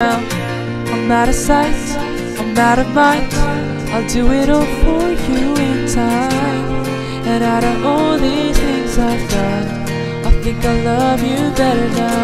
I'm out of sight, I'm out of mind. I'll do it all for you in time. And out of all these things I've done, I think I love you better now.